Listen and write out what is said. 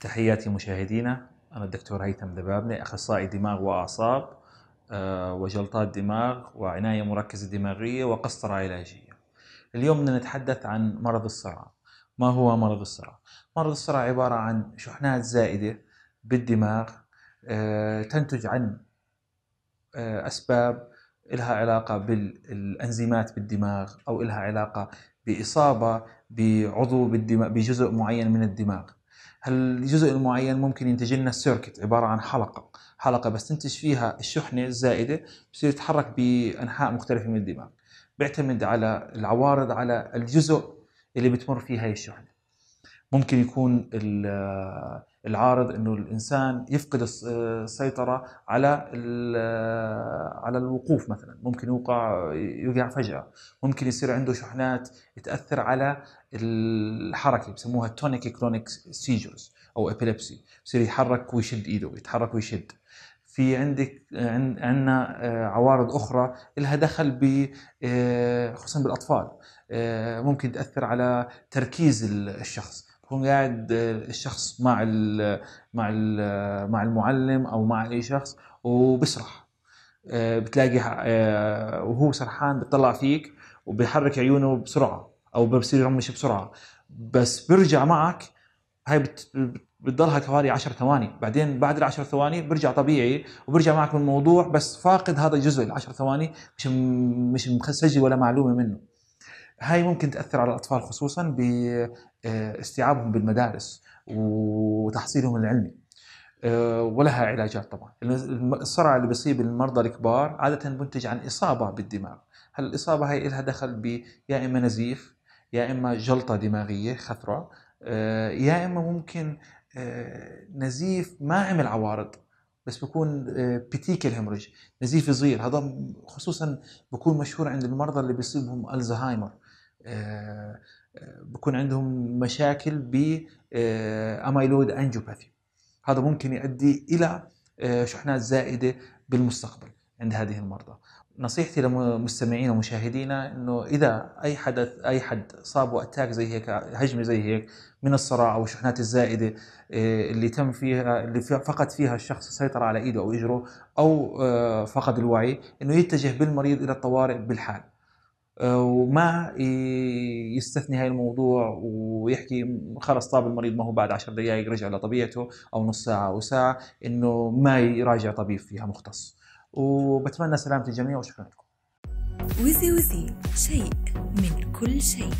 تحياتي مشاهدينا أنا الدكتور هيثم ذبابني أخصائي دماغ وأعصاب آه، وجلطات دماغ وعناية مركزة دماغية وقسطرة علاجية. اليوم بدنا نتحدث عن مرض الصرع. ما هو مرض الصرع؟ مرض الصرع عبارة عن شحنات زائدة بالدماغ آه، تنتج عن آه، أسباب لها علاقة بالأنزيمات بالدماغ أو لها علاقة بإصابة بعضو بالدماغ بجزء معين من الدماغ. هالجزء المعين ممكن ينتج لنا السيركت عبارة عن حلقة. حلقة بس تنتج فيها الشحنة الزائدة بصير يتحرك بأنحاء مختلفة من الدماغ. بيعتمد على العوارض على الجزء اللي بتمر فيه هاي الشحنة. ممكن يكون العارض إنه الإنسان يفقد السيطرة على على الوقوف مثلا. ممكن يوقع يوقع فجأة. ممكن يصير عنده شحنات تأثر على الحركة بسموها tonic clonic seizures أو epilepsy بصير يتحرك ويشد إيده يتحرك ويشد. في عندك عندنا عوارض أخرى لها دخل ب خصوصا بالأطفال. ممكن تأثر على تركيز الشخص. يكون قاعد الشخص مع مع مع المعلم أو مع أي شخص وبسرح بتلاقي وهو سرحان بيطلع فيك وبيحرك عيونه بسرعة أو بصير يرمش بسرعة. بس بيرجع معك هاي بتضلها حوالي 10 ثواني. بعدين بعد ال 10 ثواني بيرجع طبيعي وبيرجع معك من الموضوع بس فاقد هذا الجزء ال 10 ثواني مش مش مسجل ولا معلومة منه. هاي ممكن تأثر على الأطفال خصوصا باستيعابهم بالمدارس وتحصيلهم العلمي. ولها علاجات طبعا. الصرع اللي بيصيب المرضى الكبار عادة بنتج عن إصابة بالدماغ. هل الإصابة هي لها دخل ب يا إما نزيف يا إما جلطة دماغية خثره يا إما ممكن نزيف ما عمل عوارض بس بكون بيتيكال هيموريج نزيف صغير هذا خصوصا بكون مشهور عند المرضى اللي بيصيبهم ألزهايمر. بكون عندهم مشاكل ب amyloid angiopathy هذا ممكن يؤدي إلى شحنات زائدة بالمستقبل. عند هذه المرضى. نصيحتي لمستمعينا ومشاهدينا إنه إذا أي حدث أي حد صابه attack زي هيك هجمة زي هيك من الصرع أو الشحنات الزائدة اللي تم فيها اللي فقد فيها الشخص السيطره على إيده أو إجره أو فقد الوعي إنه يتجه بالمريض إلى الطوارئ بالحال. وما يستثني هاي الموضوع ويحكي خلص طاب المريض ما هو بعد عشر دقائق رجع لطبيعته أو نص ساعة أو ساعة إنه ما يراجع طبيب فيها مختص. وبتمنى سلامة الجميع وشكرا لكم. وزي وزي شيء من كل شيء.